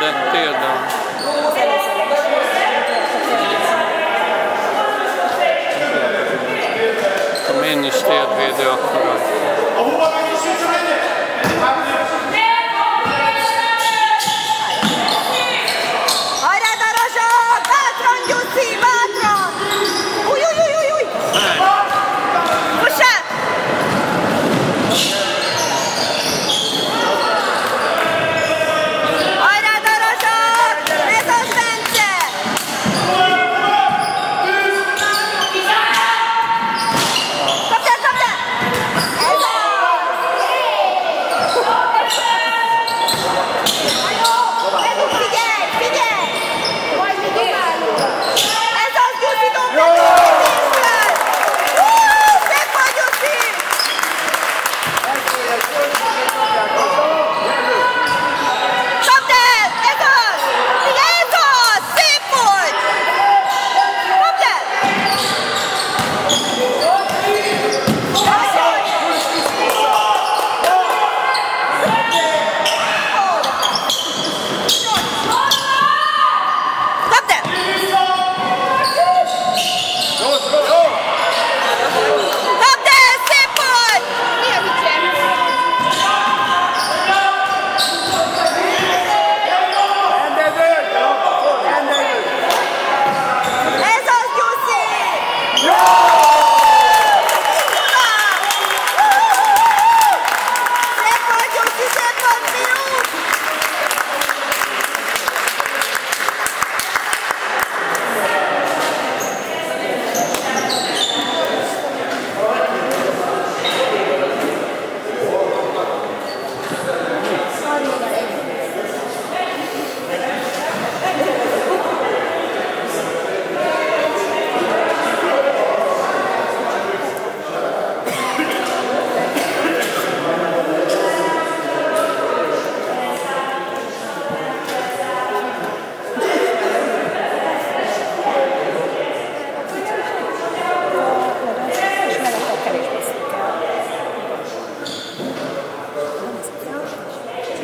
A térden,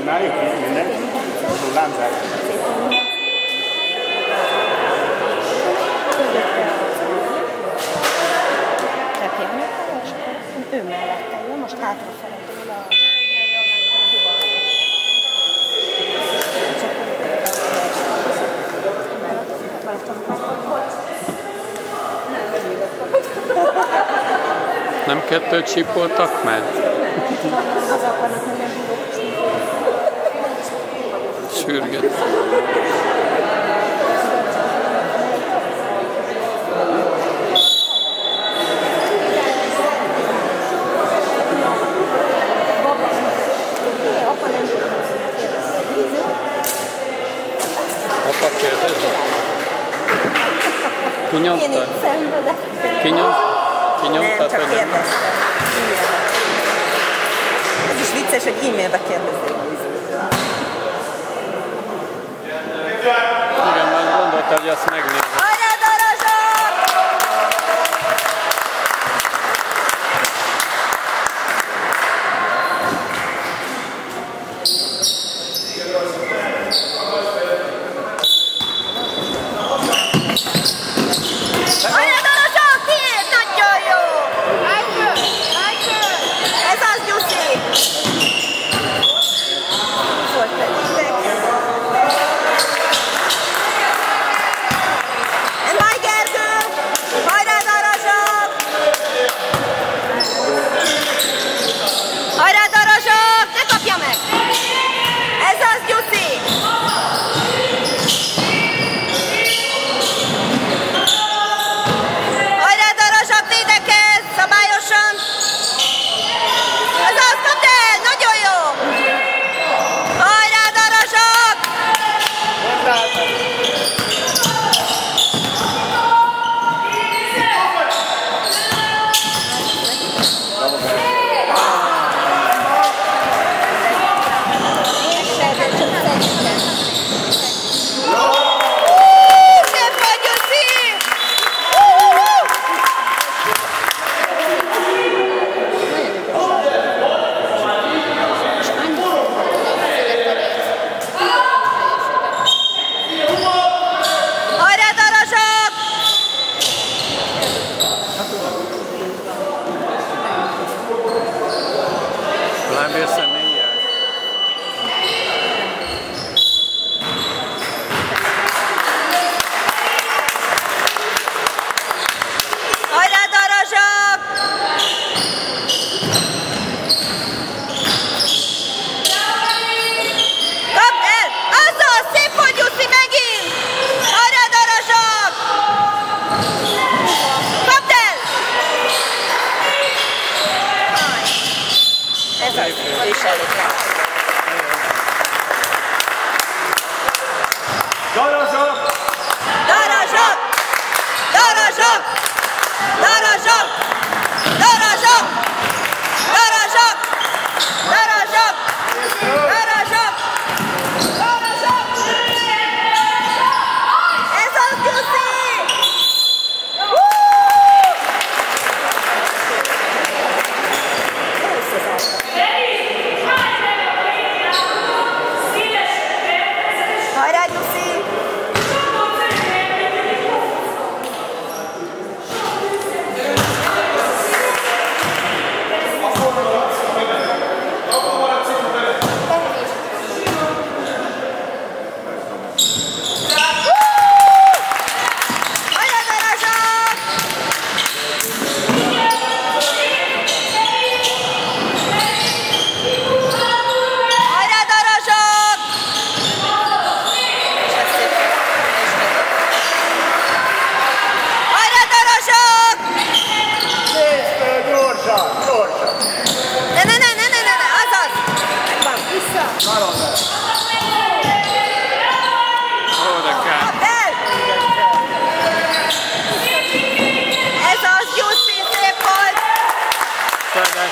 csináljuk minden hullámzás. Ő mellette jön, most hátrafelé a... Nem kettőt csípoltak meg? sürget. Apa kérdezi? Kinyomta? Kinyom, kinyomta? Nem, csak kérdeztem. Ez is vicces, hogy e-mailbe kérdezik. Yes, Magnet.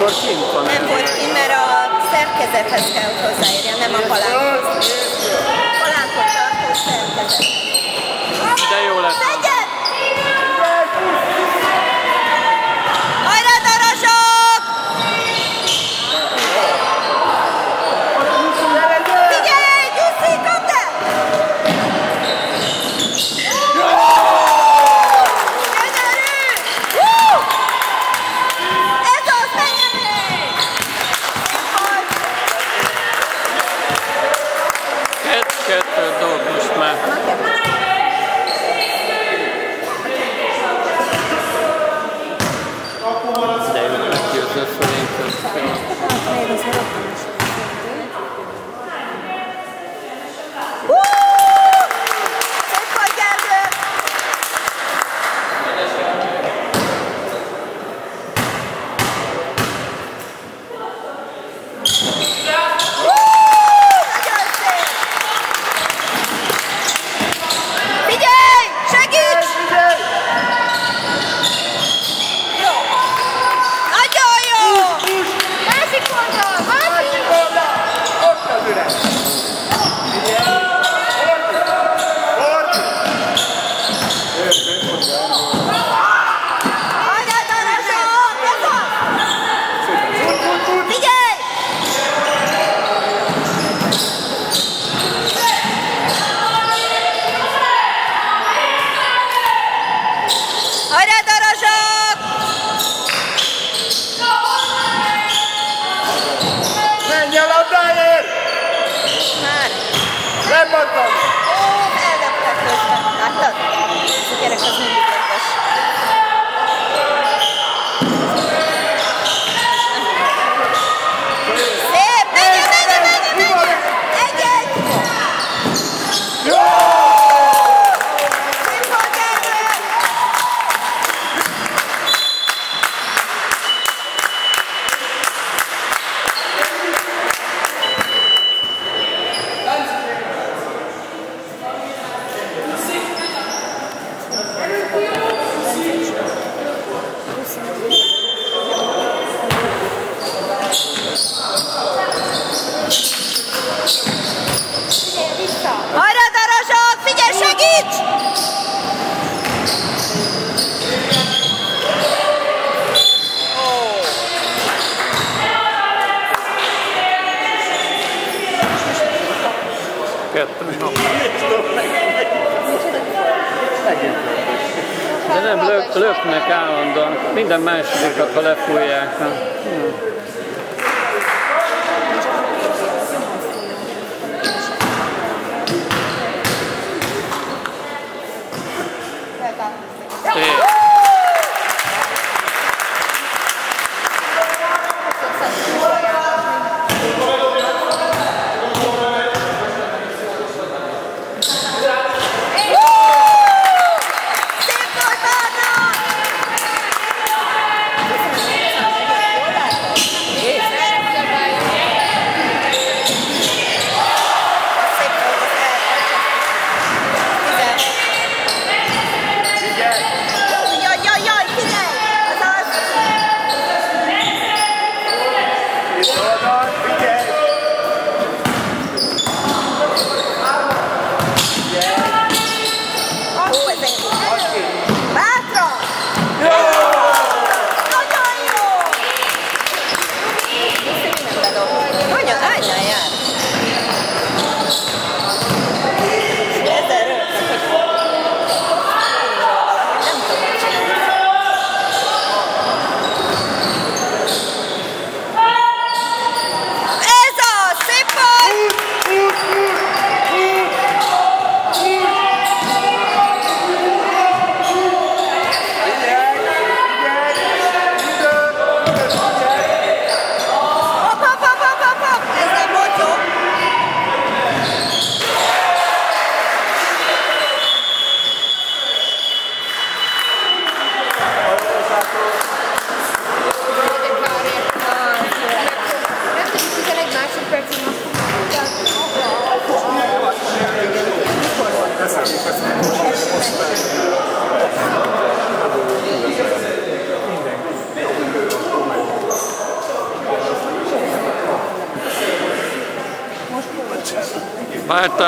Mikor kint van? Nem volt kint, mert a szerkezethez kell, hozzáérjen, nem a palánkhoz. Palánkot tartó szerkezet. meg állandóan. Minden másodikat, ha lefújják.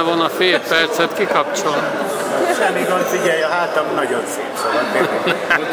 Vártál volna fél percet, kikapcsol. Semmi gond, figyelj, a hátam nagyon szép, szóval tényleg.